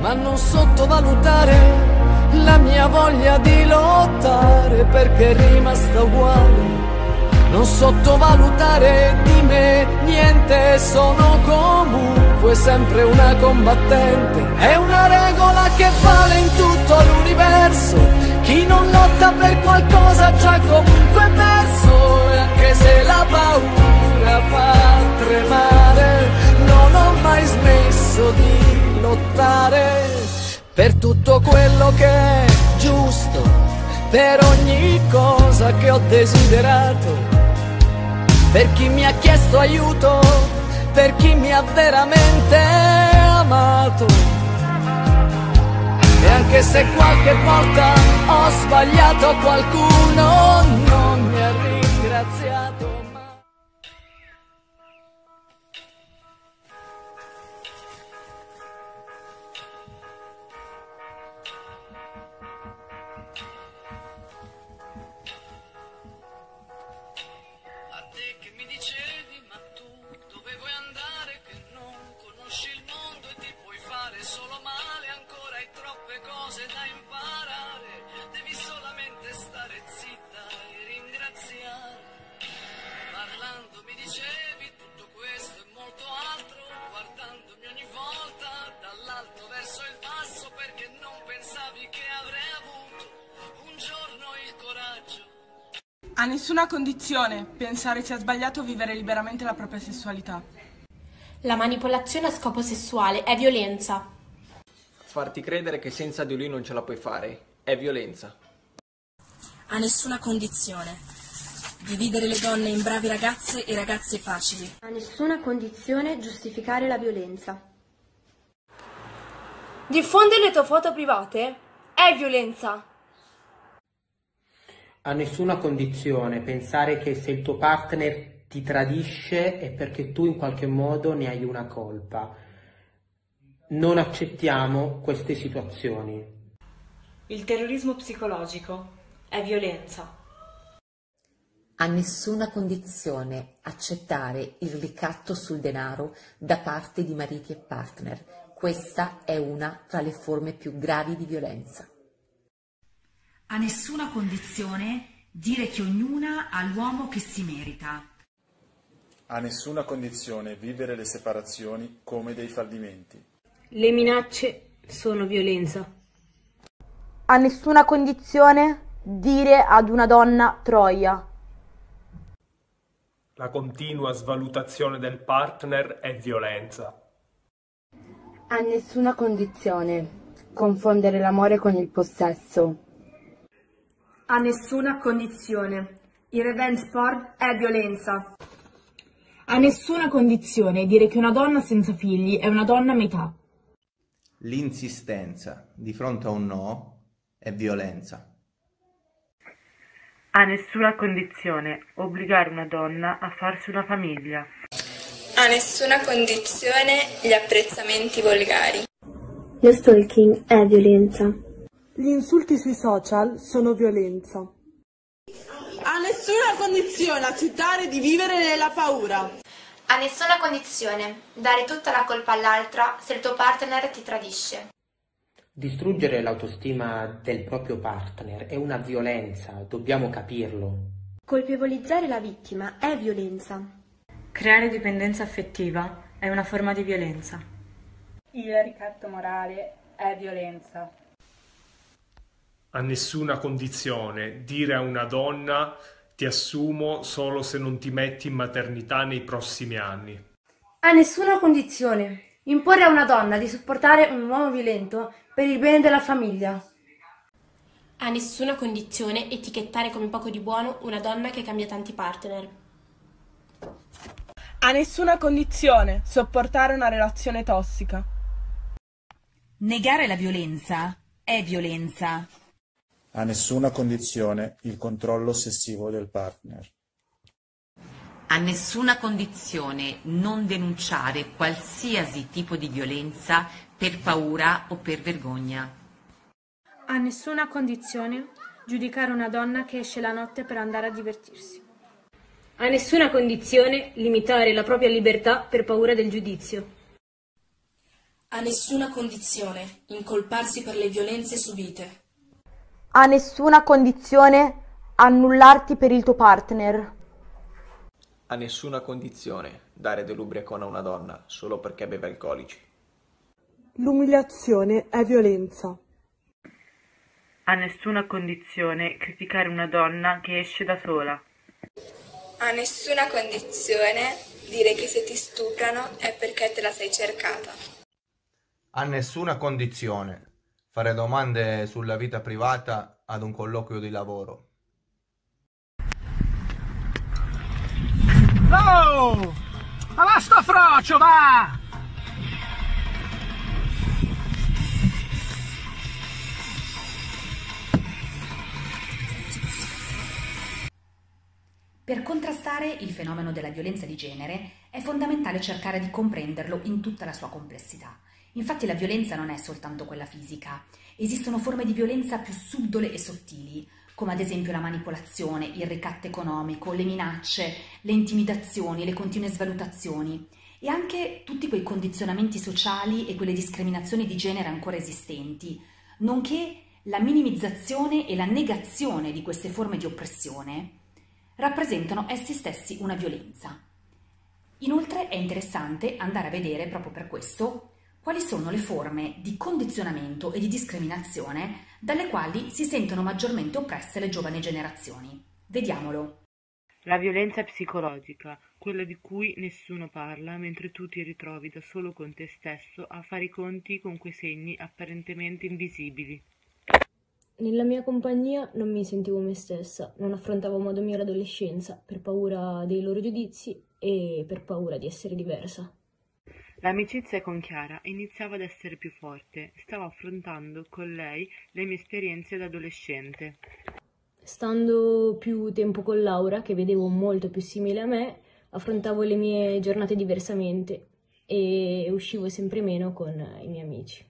ma non sottovalutare la mia voglia di lottare perché è rimasta uguale. Non sottovalutare di me niente, sono comunque sempre una combattente. È una regola che vale in tutto l'universo. Chi non lotta per qualcosa già comunque perso. E anche se la paura fa tremare, non ho mai smesso di lottare per tutto quello che è giusto, per ogni cosa che ho desiderato, per chi mi ha chiesto aiuto, per chi mi ha veramente amato. E anche se qualche volta ho sbagliato qualcuno, non mi ha ringraziato. Nessuna condizione pensare sia sbagliato vivere liberamente la propria sessualità. La manipolazione a scopo sessuale è violenza. Farti credere che senza di lui non ce la puoi fare è violenza. A nessuna condizione. Dividere le donne in bravi ragazze e ragazze facili. A nessuna condizione giustificare la violenza. Diffondere le tue foto private è violenza. A nessuna condizione pensare che se il tuo partner ti tradisce è perché tu in qualche modo ne hai una colpa. Non accettiamo queste situazioni. Il terrorismo psicologico è violenza. A nessuna condizione accettare il ricatto sul denaro da parte di mariti e partner. Questa è una tra le forme più gravi di violenza. A nessuna condizione dire che ognuna ha l'uomo che si merita. A nessuna condizione vivere le separazioni come dei fallimenti. Le minacce sono violenza. A nessuna condizione dire ad una donna troia. La continua svalutazione del partner è violenza. A nessuna condizione confondere l'amore con il possesso. A nessuna condizione. Il revenge porn è violenza. A nessuna condizione dire che una donna senza figli è una donna a metà. L'insistenza di fronte a un no è violenza. A nessuna condizione obbligare una donna a farsi una famiglia. A nessuna condizione gli apprezzamenti volgari. Lo stalking è violenza. Gli insulti sui social sono violenza. A nessuna condizione accettare di vivere nella paura. A nessuna condizione dare tutta la colpa all'altra se il tuo partner ti tradisce. Distruggere l'autostima del proprio partner è una violenza, dobbiamo capirlo. Colpevolizzare la vittima è violenza. Creare dipendenza affettiva è una forma di violenza. Il ricatto morale è violenza. A nessuna condizione dire a una donna ti assumo solo se non ti metti in maternità nei prossimi anni. A nessuna condizione imporre a una donna di sopportare un uomo violento per il bene della famiglia. A nessuna condizione etichettare come poco di buono una donna che cambia tanti partner. A nessuna condizione sopportare una relazione tossica. Negare la violenza è violenza. A nessuna condizione il controllo ossessivo del partner. A nessuna condizione non denunciare qualsiasi tipo di violenza per paura o per vergogna. A nessuna condizione giudicare una donna che esce la notte per andare a divertirsi. A nessuna condizione limitare la propria libertà per paura del giudizio. A nessuna condizione incolparsi per le violenze subite. A nessuna condizione annullarti per il tuo partner. A nessuna condizione dare dell'ubriacone a una donna solo perché beve alcolici. L'umiliazione è violenza. A nessuna condizione criticare una donna che esce da sola. A nessuna condizione dire che se ti stuprano è perché te la sei cercata. A nessuna condizione fare domande sulla vita privata ad un colloquio di lavoro. Oh! Ma va sto frocio, va! Per contrastare il fenomeno della violenza di genere è fondamentale cercare di comprenderlo in tutta la sua complessità. Infatti la violenza non è soltanto quella fisica, esistono forme di violenza più subdole e sottili, come ad esempio la manipolazione, il ricatto economico, le minacce, le intimidazioni, le continue svalutazioni e anche tutti quei condizionamenti sociali e quelle discriminazioni di genere ancora esistenti, nonché la minimizzazione e la negazione di queste forme di oppressione rappresentano essi stessi una violenza. Inoltre è interessante andare a vedere proprio per questo quali sono le forme di condizionamento e di discriminazione dalle quali si sentono maggiormente oppresse le giovani generazioni. Vediamolo. La violenza psicologica, quella di cui nessuno parla mentre tu ti ritrovi da solo con te stesso a fare i conti con quei segni apparentemente invisibili. Nella mia compagnia non mi sentivo me stessa, non affrontavo a modo mio l'adolescenza per paura dei loro giudizi e per paura di essere diversa. L'amicizia con Chiara iniziava ad essere più forte, stavo affrontando con lei le mie esperienze da adolescente. Stando più tempo con Laura, che vedevo molto più simile a me, affrontavo le mie giornate diversamente e uscivo sempre meno con i miei amici.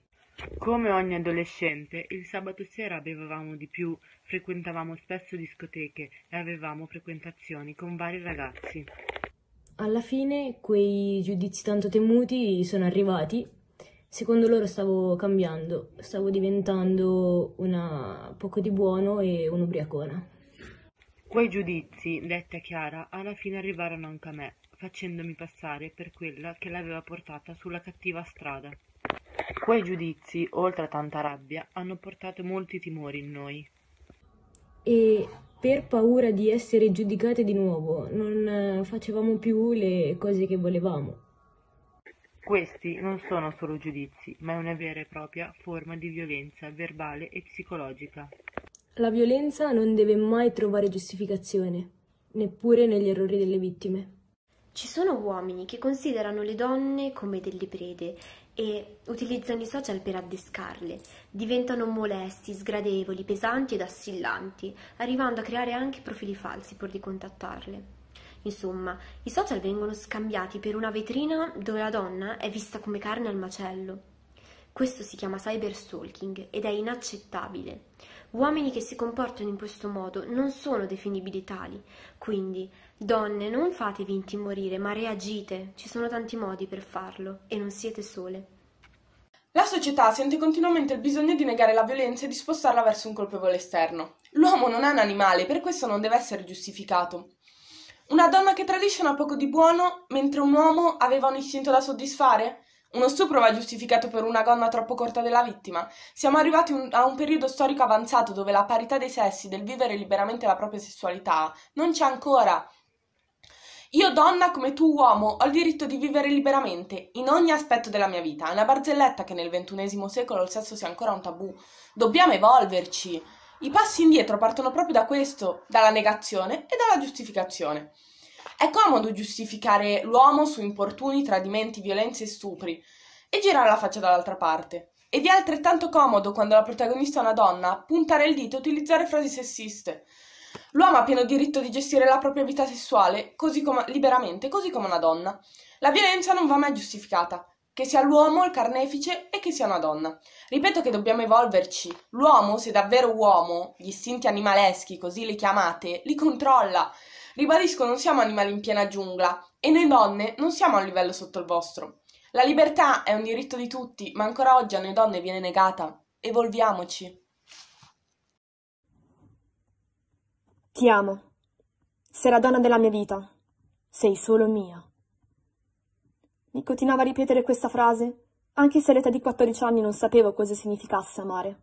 Come ogni adolescente, il sabato sera bevevamo di più, frequentavamo spesso discoteche e avevamo frequentazioni con vari ragazzi. Alla fine quei giudizi tanto temuti sono arrivati. Secondo loro stavo cambiando, stavo diventando una poco di buono e un'ubriacona. Quei giudizi, detti a Chiara, alla fine arrivarono anche a me, facendomi passare per quella che l'aveva portata sulla cattiva strada. Quei giudizi, oltre a tanta rabbia, hanno portato molti timori in noi. E per paura di essere giudicate di nuovo non facevamo più le cose che volevamo. Questi non sono solo giudizi, ma è una vera e propria forma di violenza verbale e psicologica. La violenza non deve mai trovare giustificazione, neppure negli errori delle vittime. Ci sono uomini che considerano le donne come delle prede e utilizzano i social per addescarle. Diventano molesti, sgradevoli, pesanti ed assillanti, arrivando a creare anche profili falsi pur di contattarle. Insomma, i social vengono scambiati per una vetrina dove la donna è vista come carne al macello. Questo si chiama cyberstalking ed è inaccettabile. Uomini che si comportano in questo modo non sono definibili tali, quindi donne non fatevi intimorire, ma reagite, ci sono tanti modi per farlo e non siete sole. La società sente continuamente il bisogno di negare la violenza e di spostarla verso un colpevole esterno. L'uomo non è un animale, per questo non deve essere giustificato. Una donna che tradisce non ha poco di buono, mentre un uomo aveva un istinto da soddisfare? Uno stupro va giustificato per una gonna troppo corta della vittima? Siamo arrivati un, a un periodo storico avanzato dove la parità dei sessi, del vivere liberamente la propria sessualità, non c'è ancora. Io donna come tu uomo ho il diritto di vivere liberamente in ogni aspetto della mia vita. È una barzelletta che nel XXI secolo il sesso sia ancora un tabù. Dobbiamo evolverci. I passi indietro partono proprio da questo, dalla negazione e dalla giustificazione. È comodo giustificare l'uomo su importuni, tradimenti, violenze e stupri e girare la faccia dall'altra parte. Ed è altrettanto comodo quando la protagonista è una donna puntare il dito e utilizzare frasi sessiste. L'uomo ha pieno diritto di gestire la propria vita sessuale così come, liberamente, così come una donna. La violenza non va mai giustificata, che sia l'uomo il carnefice e che sia una donna. Ripeto che dobbiamo evolverci. L'uomo, se davvero uomo, gli istinti animaleschi, così li chiamate, li controlla. Ribadisco, non siamo animali in piena giungla e noi donne non siamo a livello sotto il vostro. La libertà è un diritto di tutti, ma ancora oggi a noi donne viene negata. Evolviamoci. Ti amo. Sei la donna della mia vita. Sei solo mia. Mi continuava a ripetere questa frase, anche se all'età di 14 anni non sapevo cosa significasse amare.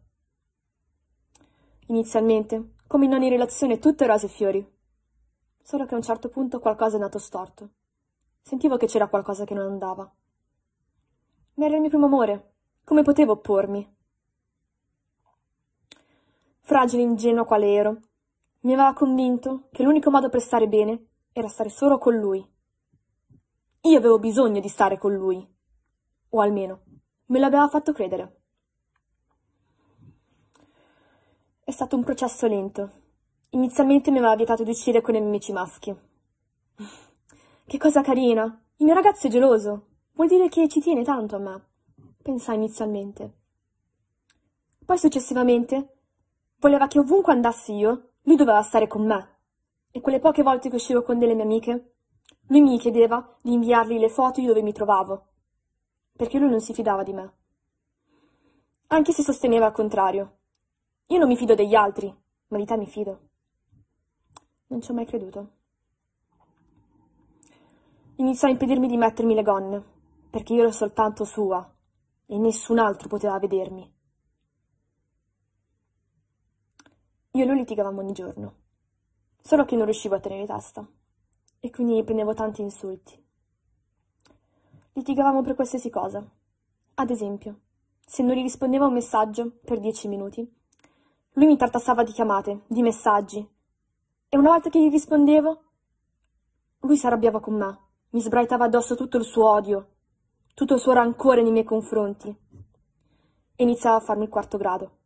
Inizialmente, come in ogni relazione, tutto è rose e fiori. Solo che a un certo punto qualcosa è nato storto. Sentivo che c'era qualcosa che non andava. Ma era il mio primo amore. Come potevo oppormi? Fragile e ingenua quale ero, mi aveva convinto che l'unico modo per stare bene era stare solo con lui. Io avevo bisogno di stare con lui. O almeno, me l'aveva fatto credere. È stato un processo lento. Inizialmente mi aveva vietato di uscire con i miei amici maschi. Che cosa carina! Il mio ragazzo è geloso. Vuol dire che ci tiene tanto a me. Pensai inizialmente. Poi successivamente voleva che ovunque andassi io, lui doveva stare con me. E quelle poche volte che uscivo con delle mie amiche, lui mi chiedeva di inviargli le foto di dove mi trovavo, perché lui non si fidava di me. Anche se sosteneva il contrario. Io non mi fido degli altri, ma di te mi fido. Non ci ho mai creduto. Iniziò a impedirmi di mettermi le gonne, perché io ero soltanto sua e nessun altro poteva vedermi. Io e lui litigavamo ogni giorno, solo che non riuscivo a tenere testa e quindi prendevo tanti insulti. Litigavamo per qualsiasi cosa. Ad esempio, se non gli rispondevo a un messaggio per dieci minuti, lui mi tartassava di chiamate, di messaggi, e una volta che gli rispondevo, lui si arrabbiava con me, mi sbraitava addosso tutto il suo odio, tutto il suo rancore nei miei confronti, e iniziava a farmi il quarto grado.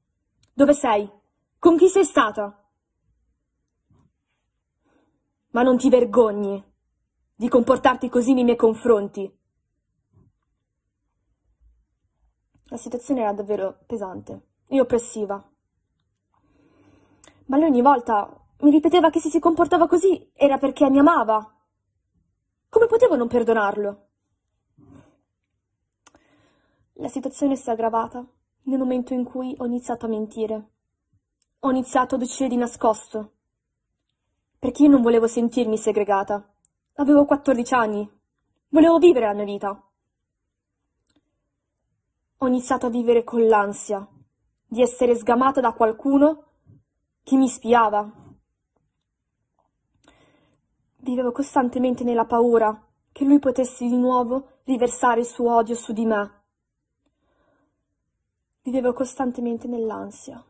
Dove sei? Con chi sei stata? Ma non ti vergogni di comportarti così nei miei confronti? La situazione era davvero pesante e oppressiva ma lui ogni volta mi ripeteva che se si comportava così era perché mi amava. Come potevo non perdonarlo? La situazione si è aggravata nel momento in cui ho iniziato a mentire. Ho iniziato ad uscire di nascosto. Perché io non volevo sentirmi segregata. Avevo 14 anni. Volevo vivere la mia vita. Ho iniziato a vivere con l'ansia di essere sgamata da qualcuno chi mi spiava. Vivevo costantemente nella paura che lui potesse di nuovo riversare il suo odio su di me. Vivevo costantemente nell'ansia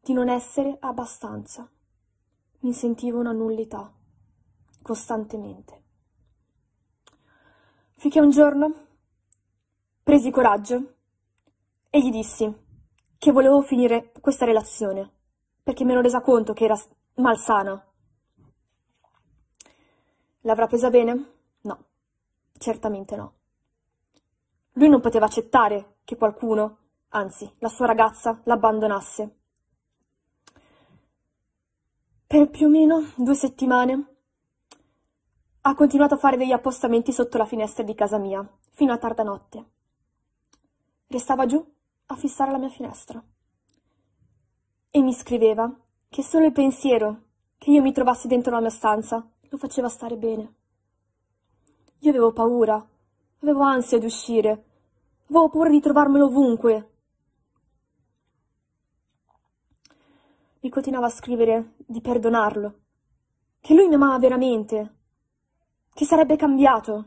di non essere abbastanza. Mi sentivo una nullità, costantemente. Finché un giorno presi coraggio e gli dissi che volevo finire questa relazione perché mi ero resa conto che era malsana. L'avrà presa bene? No, certamente no. Lui non poteva accettare che qualcuno, anzi la sua ragazza, l'abbandonasse. Per più o meno due settimane ha continuato a fare degli appostamenti sotto la finestra di casa mia, fino a tarda notte. Restava giù a fissare la mia finestra e mi scriveva che solo il pensiero che io mi trovassi dentro la mia stanza lo faceva stare bene. Io avevo paura, avevo ansia di uscire, avevo paura di trovarmelo ovunque. Mi continuava a scrivere di perdonarlo, che lui mi amava veramente, che sarebbe cambiato.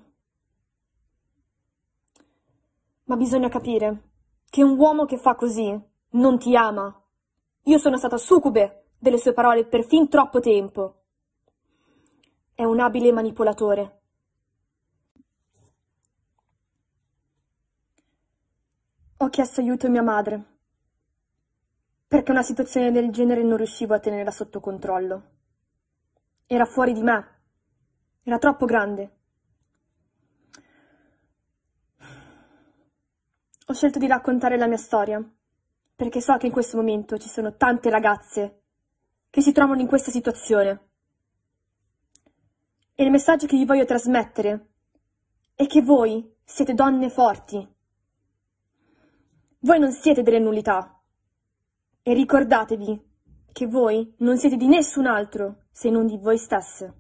Ma bisogna capire che un uomo che fa così non ti ama. Io sono stata succube delle sue parole per fin troppo tempo. È un abile manipolatore. Ho chiesto aiuto a mia madre, perché una situazione del genere non riuscivo a tenerla sotto controllo. Era fuori di me, era troppo grande. Ho scelto di raccontare la mia storia perché so che in questo momento ci sono tante ragazze che si trovano in questa situazione. E il messaggio che vi voglio trasmettere è che voi siete donne forti. Voi non siete delle nullità. E ricordatevi che voi non siete di nessun altro se non di voi stesse.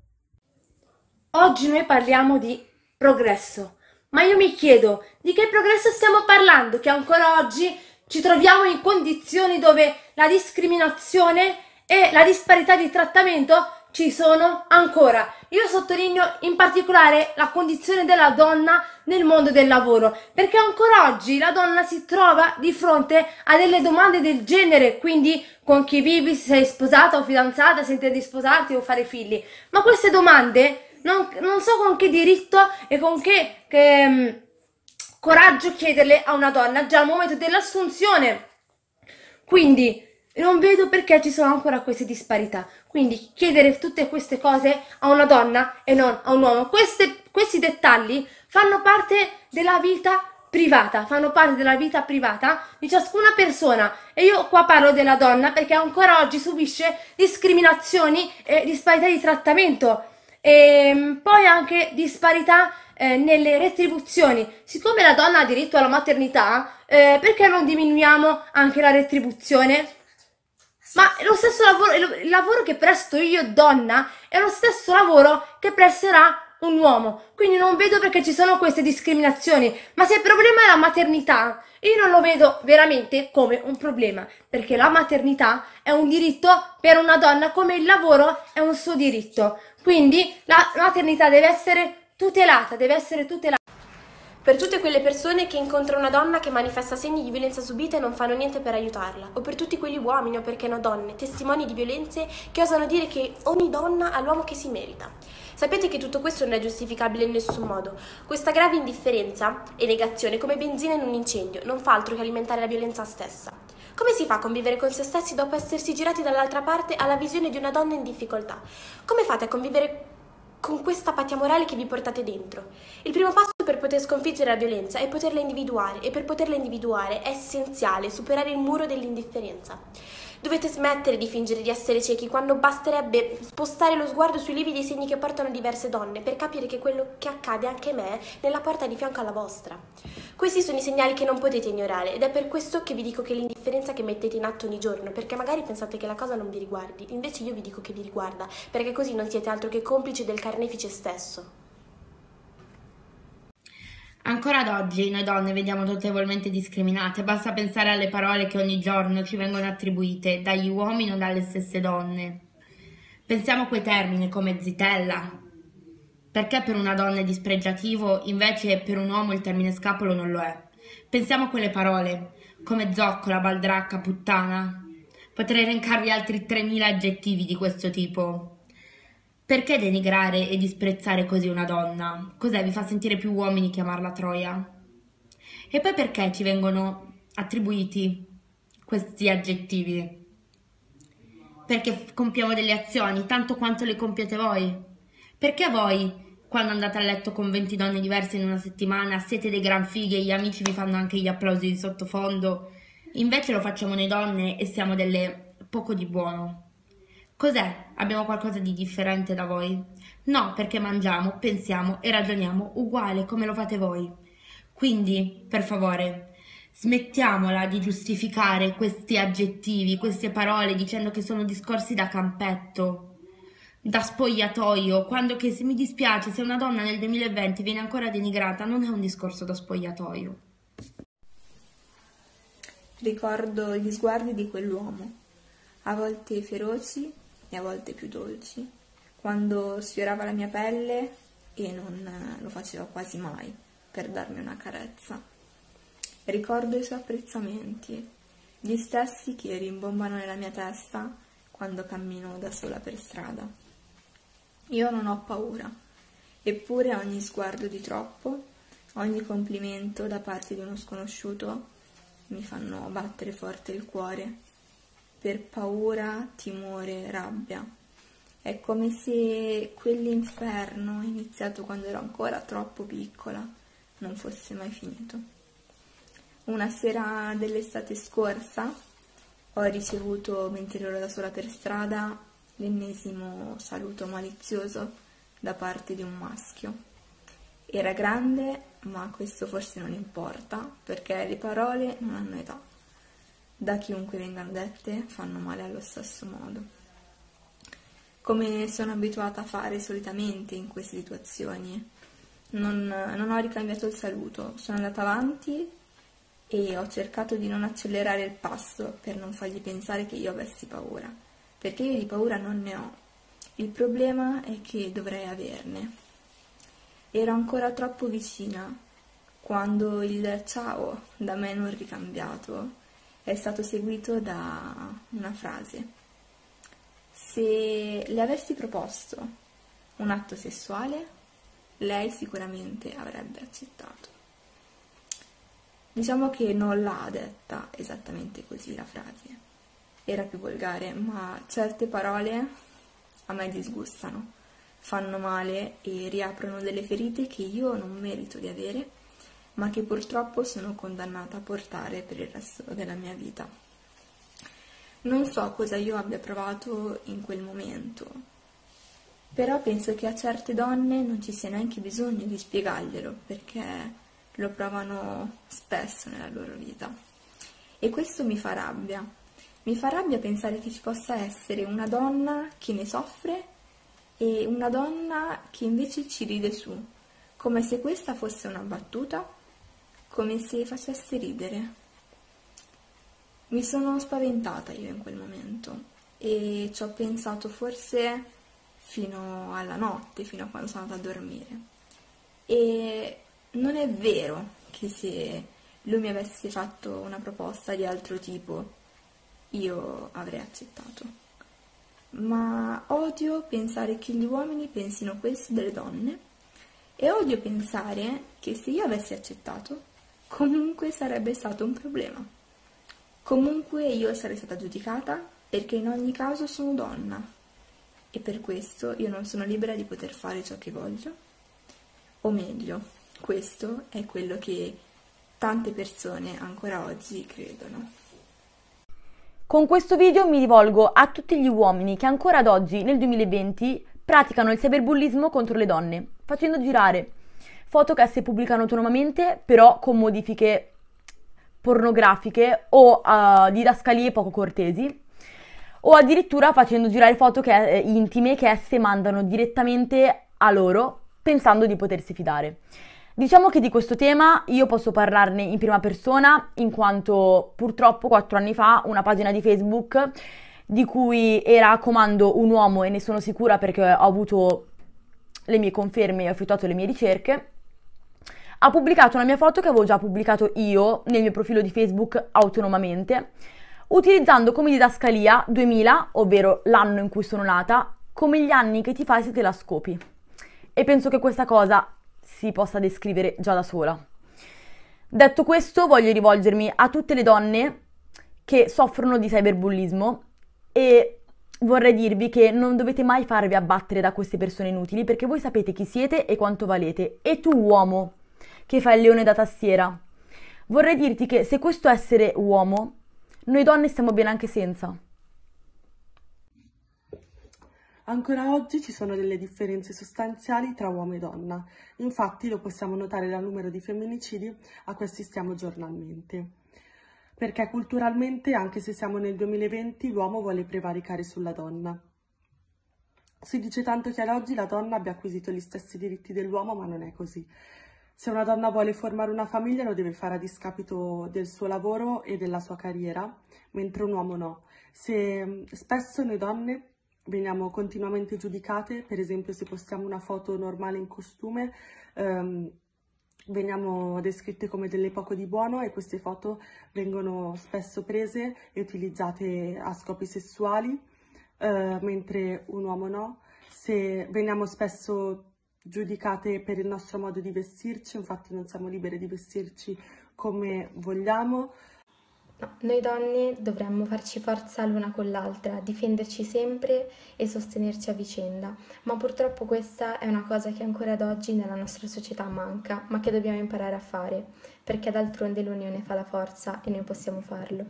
Oggi noi parliamo di progresso, ma io mi chiedo di che progresso stiamo parlando, che ancora oggi ci troviamo in condizioni dove la discriminazione e la disparità di trattamento ci sono ancora. Io sottolineo in particolare la condizione della donna nel mondo del lavoro, perché ancora oggi la donna si trova di fronte a delle domande del genere, quindi con chi vivi, se sei sposata o fidanzata, se intende sposarti o fare figli. Ma queste domande non, non so con che diritto e con che, che um, coraggio chiederle a una donna già al momento dell'assunzione. Quindi non vedo perché ci sono ancora queste disparità. Quindi chiedere tutte queste cose a una donna e non a un uomo. Queste, questi dettagli fanno parte della vita privata, fanno parte della vita privata di ciascuna persona e io qua parlo della donna perché ancora oggi subisce discriminazioni e disparità di trattamento e poi anche disparità eh, nelle retribuzioni. Siccome la donna ha diritto alla maternità, eh, perché non diminuiamo anche la retribuzione? Ma lo stesso lavoro, il lavoro che presto io donna è lo stesso lavoro che presterà un uomo. Quindi non vedo perché ci sono queste discriminazioni. Ma se il problema è la maternità, io non lo vedo veramente come un problema, perché la maternità è un diritto per una donna come il lavoro è un suo diritto. Quindi la maternità deve essere tutelata, deve essere tutelata. Per tutte quelle persone che incontrano una donna che manifesta segni di violenza subita e non fanno niente per aiutarla, o per tutti quegli uomini o perché no donne, testimoni di violenze che osano dire che ogni donna ha l'uomo che si merita. Sapete che tutto questo non è giustificabile in nessun modo. Questa grave indifferenza e negazione come benzina in un incendio non fa altro che alimentare la violenza stessa. Come si fa a convivere con se stessi dopo essersi girati dall'altra parte alla visione di una donna in difficoltà? Come fate a convivere con questa apatia morale che vi portate dentro. Il primo passo per poter sconfiggere la violenza è poterla individuare e per poterla individuare è essenziale superare il muro dell'indifferenza. Dovete smettere di fingere di essere ciechi quando basterebbe spostare lo sguardo sui lividi segni che portano diverse donne per capire che quello che accade anche a me nella porta di fianco alla vostra. Questi sono i segnali che non potete ignorare ed è per questo che vi dico che l'indifferenza che mettete in atto ogni giorno, perché magari pensate che la cosa non vi riguardi, invece io vi dico che vi riguarda, perché così non siete altro che complici del carnefice stesso. Ancora ad oggi noi donne vediamo notevolmente discriminate, basta pensare alle parole che ogni giorno ci vengono attribuite dagli uomini o dalle stesse donne. Pensiamo a quei termini come zitella. Perché per una donna è dispregiativo, invece per un uomo il termine scapolo non lo è. Pensiamo a quelle parole come zoccola, baldracca, puttana. Potrei elencarvi altri 3000 aggettivi di questo tipo. Perché denigrare e disprezzare così una donna? Cos'è? Vi fa sentire più uomini chiamarla Troia? E poi perché ci vengono attribuiti questi aggettivi? Perché compiamo delle azioni tanto quanto le compiete voi? Perché voi, quando andate a letto con 20 donne diverse in una settimana, siete dei gran fighi e gli amici vi fanno anche gli applausi di sottofondo? Invece lo facciamo noi donne e siamo delle poco di buono. Cos'è? Abbiamo qualcosa di differente da voi? No, perché mangiamo, pensiamo e ragioniamo uguale come lo fate voi. Quindi, per favore, smettiamola di giustificare questi aggettivi, queste parole dicendo che sono discorsi da campetto, da spogliatoio, quando che se mi dispiace se una donna nel 2020 viene ancora denigrata non è un discorso da spogliatoio. Ricordo gli sguardi di quell'uomo, a volte feroci e a volte più dolci, quando sfiorava la mia pelle e non lo faceva quasi mai per darmi una carezza. Ricordo i suoi apprezzamenti, gli stessi che rimbombano nella mia testa quando cammino da sola per strada. Io non ho paura, eppure ogni sguardo di troppo, ogni complimento da parte di uno sconosciuto mi fanno battere forte il cuore per paura, timore, rabbia. È come se quell'inferno iniziato quando ero ancora troppo piccola non fosse mai finito. Una sera dell'estate scorsa ho ricevuto, mentre ero da sola per strada, l'ennesimo saluto malizioso da parte di un maschio Era grande, ma questo forse non importa, perché le parole non hanno età. Da chiunque vengano dette fanno male allo stesso modo. Come sono abituata a fare solitamente in queste situazioni, non, non ho ricambiato il saluto, sono andata avanti e ho cercato di non accelerare il passo per non fargli pensare che io avessi paura, perché io di paura non ne ho. Il problema è che dovrei averne. Ero ancora troppo vicina quando il ciao da me non ricambiato è stato seguito da una frase. Se le avessi proposto un atto sessuale, lei sicuramente avrebbe accettato. Diciamo che non l'ha detta esattamente così la frase, era più volgare, ma certe parole a me disgustano, fanno male e riaprono delle ferite che io non merito di avere, ma che purtroppo sono condannata a portare per il resto della mia vita. Non so cosa io abbia provato in quel momento, però penso che a certe donne non ci sia neanche bisogno di spiegarglielo, perché lo provano spesso nella loro vita. E questo mi fa rabbia. Mi fa rabbia pensare che ci possa essere una donna che ne soffre e una donna che invece ci ride su, come se questa fosse una battuta, come se facesse ridere. Mi sono spaventata io in quel momento e ci ho pensato forse fino alla notte, fino a quando sono andata a dormire. E non è vero che se lui mi avesse fatto una proposta di altro tipo io avrei accettato. Ma odio pensare che gli uomini pensino questo delle donne e odio pensare che se io avessi accettato comunque sarebbe stato un problema. Comunque io sarei stata giudicata perché in ogni caso sono donna e per questo io non sono libera di poter fare ciò che voglio. O meglio, questo è quello che tante persone ancora oggi credono. Con questo video mi rivolgo a tutti gli uomini che ancora ad oggi, nel 2020, praticano il cyberbullismo contro le donne, facendo girare foto che esse pubblicano autonomamente, però con modifiche pornografiche o uh, didascalie poco cortesi, o addirittura facendo girare foto che, eh, intime che esse mandano direttamente a loro, pensando di potersi fidare. Diciamo che di questo tema io posso parlarne in prima persona, in quanto purtroppo quattro anni fa una pagina di Facebook di cui era a comando un uomo e ne sono sicura perché ho avuto le mie conferme e ho effettuato le mie ricerche, ha pubblicato una mia foto che avevo già pubblicato io nel mio profilo di Facebook autonomamente, utilizzando come didascalia 2000, ovvero l'anno in cui sono nata, come gli anni che ti fai se te la scopi. E penso che questa cosa si possa descrivere già da sola. Detto questo, voglio rivolgermi a tutte le donne che soffrono di cyberbullismo e vorrei dirvi che non dovete mai farvi abbattere da queste persone inutili perché voi sapete chi siete e quanto valete. E tu, uomo, che fai il leone da tastiera, vorrei dirti che se questo è essere uomo, noi donne stiamo bene anche senza. Ancora oggi ci sono delle differenze sostanziali tra uomo e donna, infatti lo possiamo notare dal numero di femminicidi a cui assistiamo giornalmente. Perché culturalmente, anche se siamo nel 2020, l'uomo vuole prevaricare sulla donna. Si dice tanto che ad oggi la donna abbia acquisito gli stessi diritti dell'uomo, ma non è così. Se una donna vuole formare una famiglia lo deve fare a discapito del suo lavoro e della sua carriera, mentre un uomo no. Se spesso noi donne veniamo continuamente giudicate, per esempio se postiamo una foto normale in costume, ehm, veniamo descritte come delle poco di buono e queste foto vengono spesso prese e utilizzate a scopi sessuali, eh, mentre un uomo no. Se veniamo spesso giudicate per il nostro modo di vestirci, infatti non siamo libere di vestirci come vogliamo, No, noi donne dovremmo farci forza l'una con l'altra, difenderci sempre e sostenerci a vicenda, ma purtroppo questa è una cosa che ancora ad oggi nella nostra società manca, ma che dobbiamo imparare a fare, perché d'altronde l'unione fa la forza e noi possiamo farlo.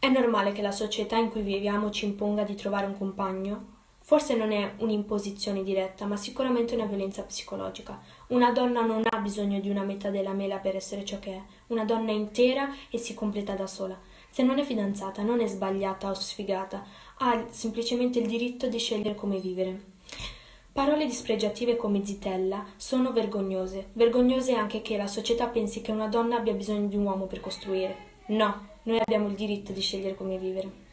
È normale che la società in cui viviamo ci imponga di trovare un compagno? Forse non è un'imposizione diretta, ma sicuramente una violenza psicologica. Una donna non ha bisogno di una metà della mela per essere ciò che è. Una donna è intera e si completa da sola. Se non è fidanzata, non è sbagliata o sfigata, ha semplicemente il diritto di scegliere come vivere. Parole dispregiative come zitella sono vergognose. Vergognose anche che la società pensi che una donna abbia bisogno di un uomo per costruire. No, noi abbiamo il diritto di scegliere come vivere.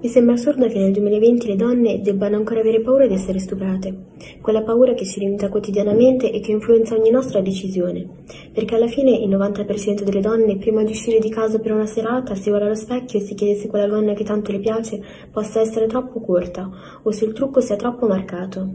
Mi sembra assurdo che nel 2020 le donne debbano ancora avere paura di essere stuprate, quella paura che si limita quotidianamente e che influenza ogni nostra decisione, perché alla fine il 90% delle donne prima di uscire di casa per una serata si guarda allo specchio e si chiede se quella gonna che tanto le piace possa essere troppo corta o se il trucco sia troppo marcato.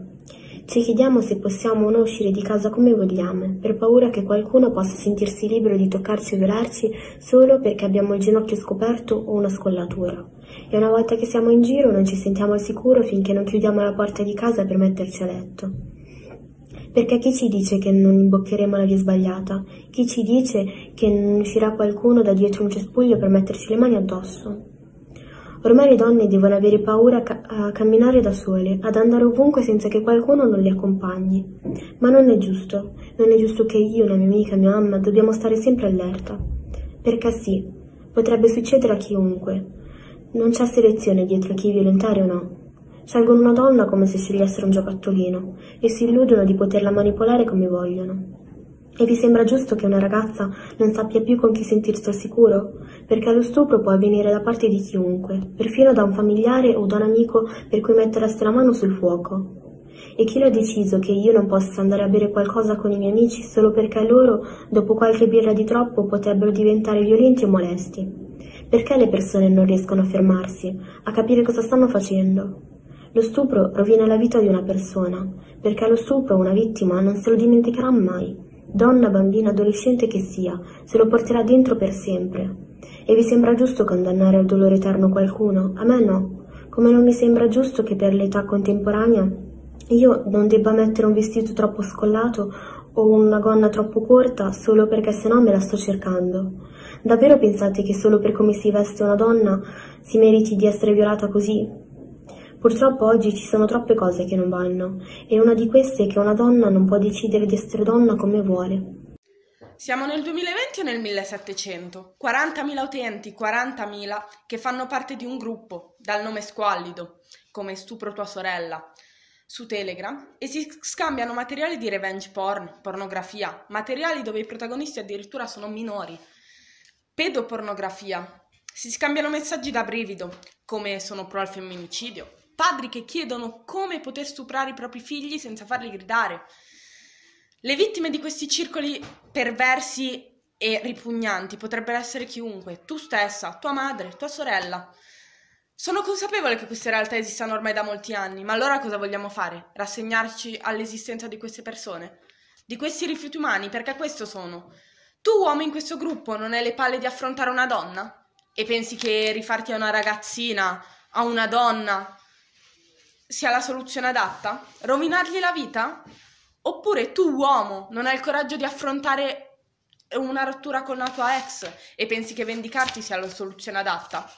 Ci chiediamo se possiamo o no uscire di casa come vogliamo, per paura che qualcuno possa sentirsi libero di toccarci o violarci solo perché abbiamo il ginocchio scoperto o una scollatura. E una volta che siamo in giro non ci sentiamo al sicuro finché non chiudiamo la porta di casa per metterci a letto. Perché chi ci dice che non imboccheremo la via sbagliata? Chi ci dice che non uscirà qualcuno da dietro un cespuglio per metterci le mani addosso? Ormai le donne devono avere paura a, ca- a camminare da sole, ad andare ovunque senza che qualcuno non le accompagni. Ma non è giusto, non è giusto che io, la mia amica, mia mamma dobbiamo stare sempre allerta. Perché sì, potrebbe succedere a chiunque. Non c'è selezione dietro chi violentare o no. Scelgono una donna come se scegliessero un giocattolino e si illudono di poterla manipolare come vogliono. E vi sembra giusto che una ragazza non sappia più con chi sentirsi al sicuro? Perché lo stupro può avvenire da parte di chiunque, perfino da un familiare o da un amico per cui mettereste la mano sul fuoco. E chi l'ha deciso che io non possa andare a bere qualcosa con i miei amici solo perché loro, dopo qualche birra di troppo, potrebbero diventare violenti o molesti? Perché le persone non riescono a fermarsi, a capire cosa stanno facendo? Lo stupro rovina la vita di una persona, perché lo stupro una vittima non se lo dimenticherà mai donna, bambina, adolescente che sia, se lo porterà dentro per sempre. E vi sembra giusto condannare al dolore eterno qualcuno? A me no. Come non mi sembra giusto che per l'età contemporanea io non debba mettere un vestito troppo scollato o una gonna troppo corta solo perché sennò me la sto cercando. Davvero pensate che solo per come si veste una donna si meriti di essere violata così? Purtroppo oggi ci sono troppe cose che non vanno, e una di queste è che una donna non può decidere di essere donna come vuole. Siamo nel 2020 o nel 1700? 40.000 utenti, 40.000 che fanno parte di un gruppo dal nome squallido, come stupro tua sorella, su Telegram e si scambiano materiali di revenge porn, pornografia, materiali dove i protagonisti addirittura sono minori, pedopornografia. Si scambiano messaggi da brivido, come sono pro al femminicidio, padri che chiedono come poter stuprare i propri figli senza farli gridare. Le vittime di questi circoli perversi e ripugnanti potrebbero essere chiunque, tu stessa, tua madre, tua sorella. Sono consapevole che queste realtà esistano ormai da molti anni, ma allora cosa vogliamo fare? Rassegnarci all'esistenza di queste persone? Di questi rifiuti umani? Perché questo sono. Tu, uomo in questo gruppo, non hai le palle di affrontare una donna? E pensi che rifarti a una ragazzina, a una donna, sia la soluzione adatta? Rovinargli la vita? Oppure tu, uomo, non hai il coraggio di affrontare una rottura con la tua ex e pensi che vendicarti sia la soluzione adatta?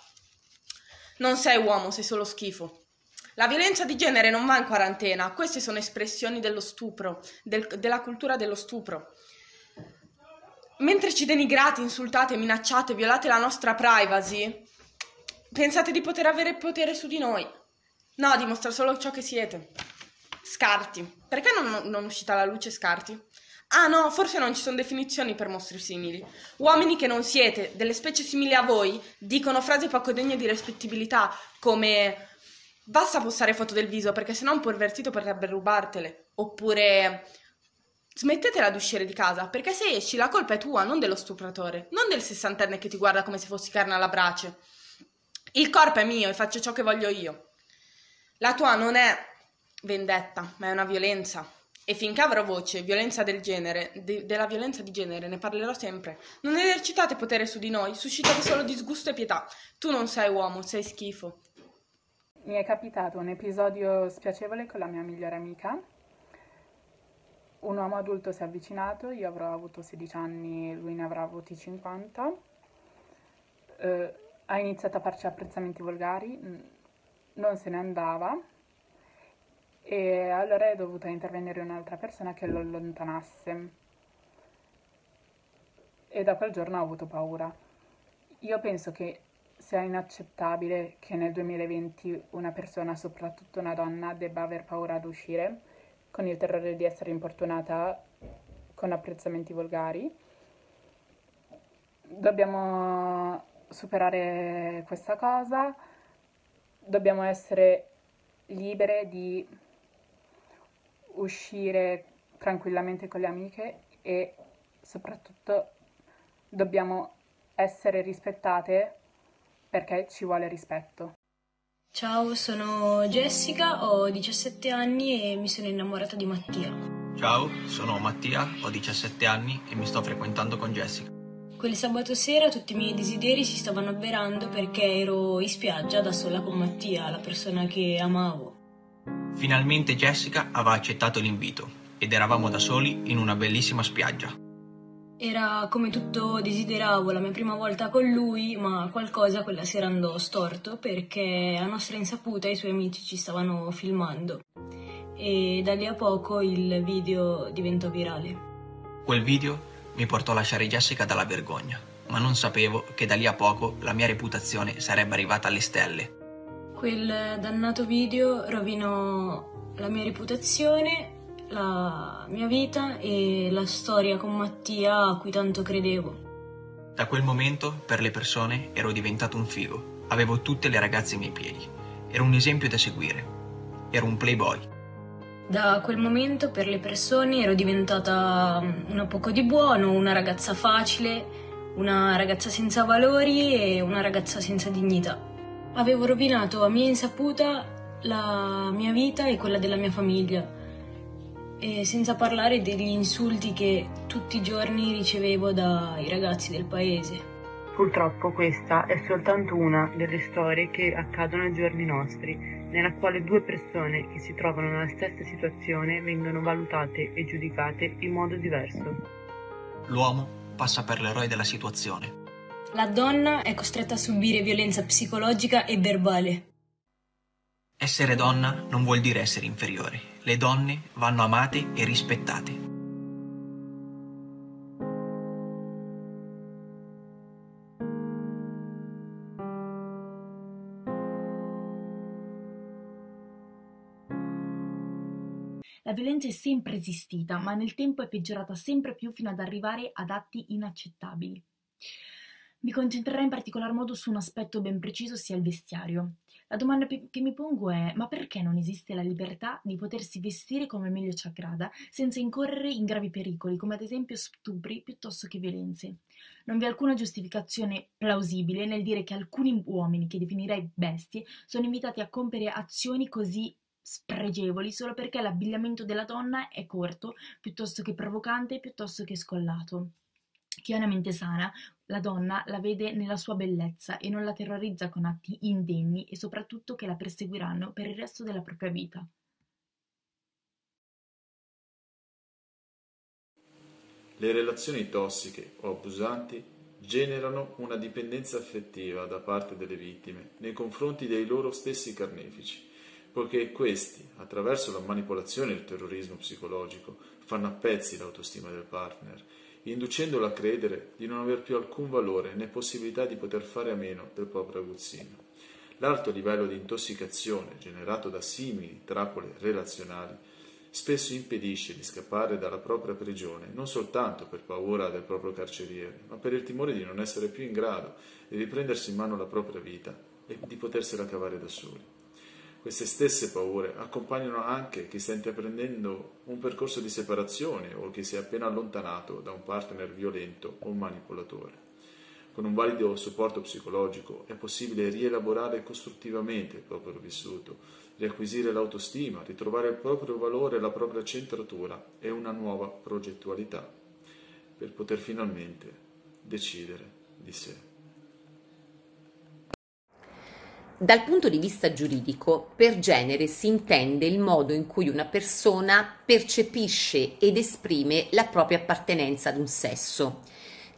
Non sei uomo, sei solo schifo. La violenza di genere non va in quarantena, queste sono espressioni dello stupro, del, della cultura dello stupro. Mentre ci denigrate, insultate, minacciate, violate la nostra privacy, pensate di poter avere potere su di noi. No, dimostra solo ciò che siete. Scarti. Perché non, non uscita alla luce scarti? Ah no, forse non ci sono definizioni per mostri simili. Uomini che non siete, delle specie simili a voi, dicono frasi poco degne di rispettibilità, come basta postare foto del viso perché sennò un pervertito potrebbe rubartele. Oppure smettetela di uscire di casa perché se esci la colpa è tua, non dello stupratore, non del sessantenne che ti guarda come se fossi carne alla brace. Il corpo è mio e faccio ciò che voglio io. La tua non è vendetta, ma è una violenza. E finché avrò voce, violenza del genere, de- della violenza di genere, ne parlerò sempre. Non esercitate potere su di noi, suscitate solo disgusto e pietà. Tu non sei uomo, sei schifo. Mi è capitato un episodio spiacevole con la mia migliore amica. Un uomo adulto si è avvicinato, io avrò avuto 16 anni, lui ne avrà avuti 50. Eh, ha iniziato a farci apprezzamenti volgari non se ne andava e allora è dovuta intervenire un'altra persona che lo allontanasse e da quel giorno ho avuto paura. Io penso che sia inaccettabile che nel 2020 una persona, soprattutto una donna, debba aver paura ad uscire con il terrore di essere importunata con apprezzamenti volgari. Dobbiamo superare questa cosa, dobbiamo essere libere di uscire tranquillamente con le amiche e soprattutto dobbiamo essere rispettate perché ci vuole rispetto. Ciao, sono Jessica, ho 17 anni e mi sono innamorata di Mattia. Ciao, sono Mattia, ho 17 anni e mi sto frequentando con Jessica. Quel sabato sera tutti i miei desideri si stavano avverando perché ero in spiaggia da sola con Mattia, la persona che amavo. Finalmente Jessica aveva accettato l'invito ed eravamo da soli in una bellissima spiaggia. Era come tutto desideravo la mia prima volta con lui, ma qualcosa quella sera andò storto perché a nostra insaputa i suoi amici ci stavano filmando e da lì a poco il video diventò virale. Quel video mi portò a lasciare Jessica dalla vergogna, ma non sapevo che da lì a poco la mia reputazione sarebbe arrivata alle stelle. Quel dannato video rovinò la mia reputazione, la mia vita e la storia con Mattia a cui tanto credevo. Da quel momento, per le persone, ero diventato un figo. Avevo tutte le ragazze ai miei piedi. Ero un esempio da seguire. Ero un playboy. Da quel momento per le persone ero diventata una poco di buono, una ragazza facile, una ragazza senza valori e una ragazza senza dignità. Avevo rovinato a mia insaputa la mia vita e quella della mia famiglia, e senza parlare degli insulti che tutti i giorni ricevevo dai ragazzi del paese. Purtroppo questa è soltanto una delle storie che accadono ai giorni nostri, nella quale due persone che si trovano nella stessa situazione vengono valutate e giudicate in modo diverso. L'uomo passa per l'eroe della situazione. La donna è costretta a subire violenza psicologica e verbale. Essere donna non vuol dire essere inferiore. Le donne vanno amate e rispettate. La violenza è sempre esistita, ma nel tempo è peggiorata sempre più fino ad arrivare ad atti inaccettabili. Mi concentrerò in particolar modo su un aspetto ben preciso, ossia il vestiario. La domanda che mi pongo è: ma perché non esiste la libertà di potersi vestire come meglio ci aggrada, senza incorrere in gravi pericoli, come ad esempio stupri piuttosto che violenze? Non vi è alcuna giustificazione plausibile nel dire che alcuni uomini, che definirei bestie, sono invitati a compiere azioni così spregevoli solo perché l'abbigliamento della donna è corto, piuttosto che provocante, piuttosto che scollato. Chi ha una mente sana, la donna la vede nella sua bellezza e non la terrorizza con atti indegni e soprattutto che la perseguiranno per il resto della propria vita. Le relazioni tossiche o abusanti generano una dipendenza affettiva da parte delle vittime nei confronti dei loro stessi carnefici, poiché questi, attraverso la manipolazione e il terrorismo psicologico, fanno a pezzi l'autostima del partner inducendolo a credere di non aver più alcun valore né possibilità di poter fare a meno del proprio aguzzino. L'alto livello di intossicazione generato da simili trappole relazionali spesso impedisce di scappare dalla propria prigione, non soltanto per paura del proprio carceriere, ma per il timore di non essere più in grado di riprendersi in mano la propria vita e di potersela cavare da soli. Queste stesse paure accompagnano anche chi sta intraprendendo un percorso di separazione o chi si è appena allontanato da un partner violento o manipolatore. Con un valido supporto psicologico è possibile rielaborare costruttivamente il proprio vissuto, riacquisire l'autostima, ritrovare il proprio valore, la propria centratura e una nuova progettualità per poter finalmente decidere di sé. Dal punto di vista giuridico, per genere si intende il modo in cui una persona percepisce ed esprime la propria appartenenza ad un sesso,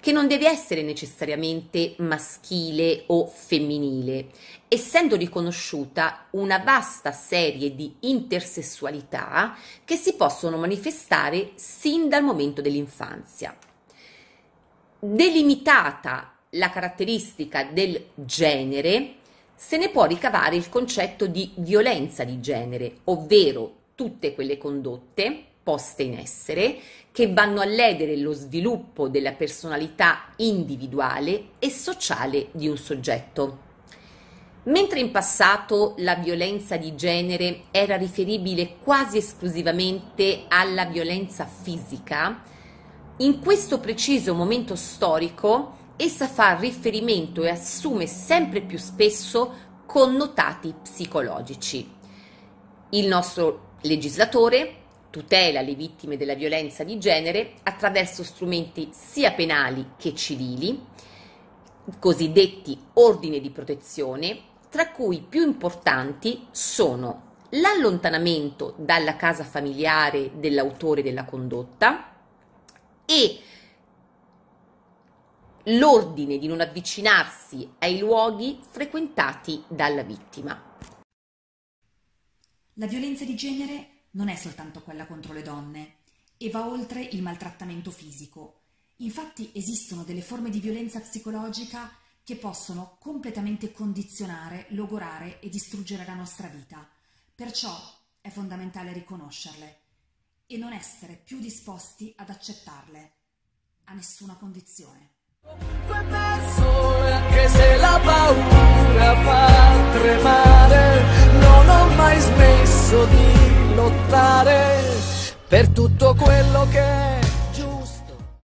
che non deve essere necessariamente maschile o femminile, essendo riconosciuta una vasta serie di intersessualità che si possono manifestare sin dal momento dell'infanzia. Delimitata la caratteristica del genere, se ne può ricavare il concetto di violenza di genere, ovvero tutte quelle condotte poste in essere che vanno a ledere lo sviluppo della personalità individuale e sociale di un soggetto. Mentre in passato la violenza di genere era riferibile quasi esclusivamente alla violenza fisica, in questo preciso momento storico essa fa riferimento e assume sempre più spesso connotati psicologici. Il nostro legislatore tutela le vittime della violenza di genere attraverso strumenti sia penali che civili, cosiddetti ordini di protezione, tra cui più importanti sono l'allontanamento dalla casa familiare dell'autore della condotta e l'ordine di non avvicinarsi ai luoghi frequentati dalla vittima. La violenza di genere non è soltanto quella contro le donne e va oltre il maltrattamento fisico. Infatti esistono delle forme di violenza psicologica che possono completamente condizionare, logorare e distruggere la nostra vita. Perciò è fondamentale riconoscerle e non essere più disposti ad accettarle a nessuna condizione. Anche se la paura fa tremare, non ho mai smesso di lottare per tutto quello che